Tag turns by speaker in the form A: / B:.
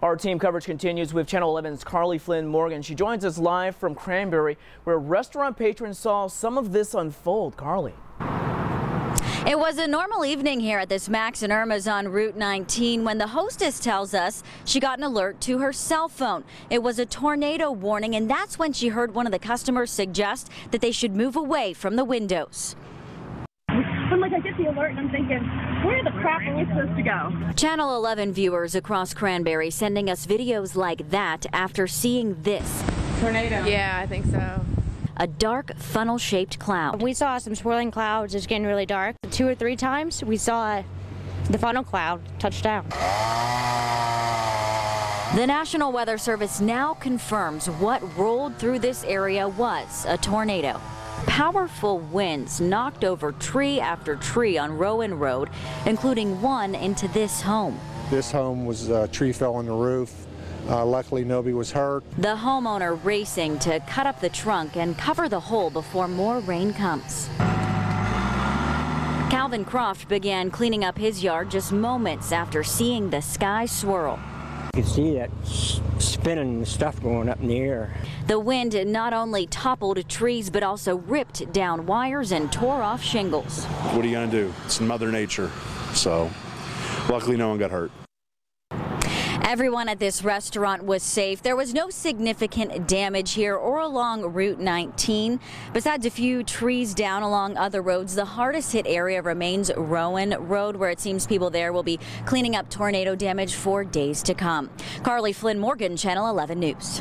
A: Our team coverage continues with Channel 11's Carly Flynn Morgan. She joins us live from Cranberry, where restaurant patrons saw some of this unfold. Carly.
B: It was a normal evening here at this Max and Erma's on Route 19 when the hostess tells us she got an alert to her cell phone. It was a tornado warning, and that's when she heard one of the customers suggest that they should move away from the windows.
C: I'm like, I get the alert and I'm thinking, where the crap are we supposed to go?
B: Channel 11 viewers across Cranberry sending us videos like that after seeing this.
D: Tornado.
E: Yeah, I think so.
B: A dark funnel shaped cloud.
F: We saw some swirling clouds. It's getting really dark. Two or three times we saw the funnel cloud touch down.
B: The National Weather Service now confirms what rolled through this area was a tornado. Powerful winds knocked over tree after tree on Rowan Road, including one into this home.
G: This home was a tree fell on the roof. Uh, luckily, nobody was hurt.
B: The homeowner racing to cut up the trunk and cover the hole before more rain comes. Calvin Croft began cleaning up his yard just moments after seeing the sky swirl.
H: You can see that spinning stuff going up in the air.
B: The wind not only toppled trees but also ripped down wires and tore off shingles.
I: What are you going to do? It's Mother Nature. So, luckily, no one got hurt.
B: Everyone at this restaurant was safe. There was no significant damage here or along Route 19. Besides a few trees down along other roads, the hardest hit area remains Rowan Road, where it seems people there will be cleaning up tornado damage for days to come. Carly Flynn Morgan, Channel 11 News.